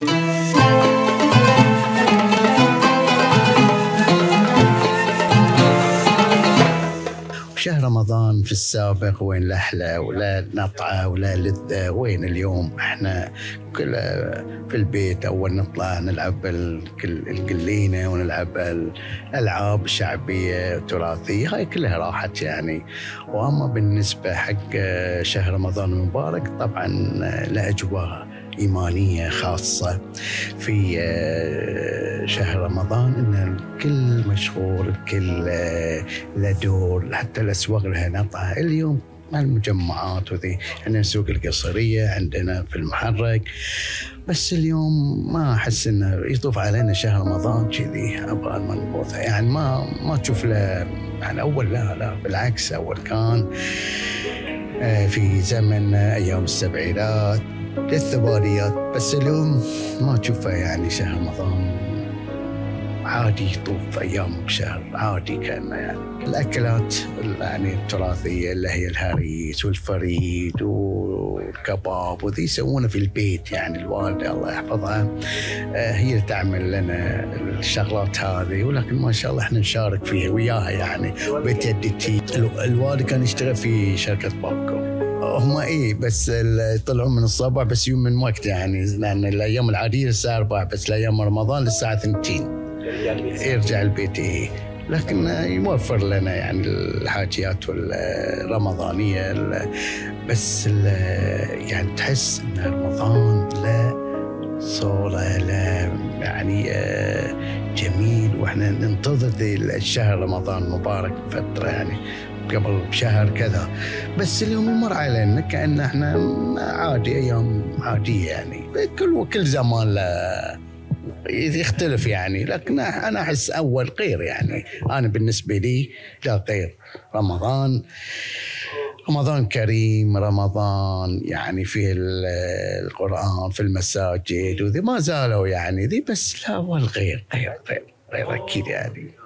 Thank you. شهر رمضان في السابق وين الأحلى ولا نطعة ولا لذة وين اليوم؟ إحنا في البيت أول نطلع نلعب القلينة ونلعب الألعاب الشعبية التراثية هاي كلها راحت يعني. وأما بالنسبة حق شهر رمضان المبارك طبعا له أجواء إيمانية خاصة. في شهر رمضان أن الكل مشغول الكل آه، له دور حتى الأسواق لها نطعة اليوم المجمعات وذي عندنا سوق القصرية عندنا في المحرق بس اليوم ما أحس إنه يطوف علينا شهر رمضان كذي أبغى منبوذة يعني ما ما تشوف له يعني أول لا لا بالعكس أول كان آه، في زمن أيام السبعينات للثمانينات بس اليوم ما تشوفه يعني شهر رمضان. عادي يطوف أيام بشهر عادي كأنه يعني. الأكلات يعني التراثية اللي هي الهريس والفريد والكباب وذي يسوونه في البيت يعني الوالدة الله يحفظها آه، هي اللي تعمل لنا الشغلات هذه. ولكن ما شاء الله إحنا نشارك فيها وياها يعني بيت جدتي الوالد كان يشتغل في شركة بابكو. هم إي بس يطلعون من الصبح بس يوم من وقت يعني لأن الأيام العادية الساعة 4 بس الأيام رمضان للساعه 2 يرجع البيت. إيه. لكن يوفر لنا يعني الحاجيات الرمضانيه بس يعني تحس إن رمضان له صورة له يعني آه، جميل. وإحنا ننتظر الشهر رمضان المبارك فتره يعني قبل بشهر كذا. بس اليوم يمر علينا كأن إحنا عادي أيام عادية يعني. كل وكل زمان له يختلف يعني لكن أنا أحس أول غير يعني. أنا بالنسبة لي لا غير رمضان رمضان كريم رمضان يعني فيه القرآن في المساجد وذي ما زالوا يعني ذي بس لا والغير غير غير غير أكيد يعني.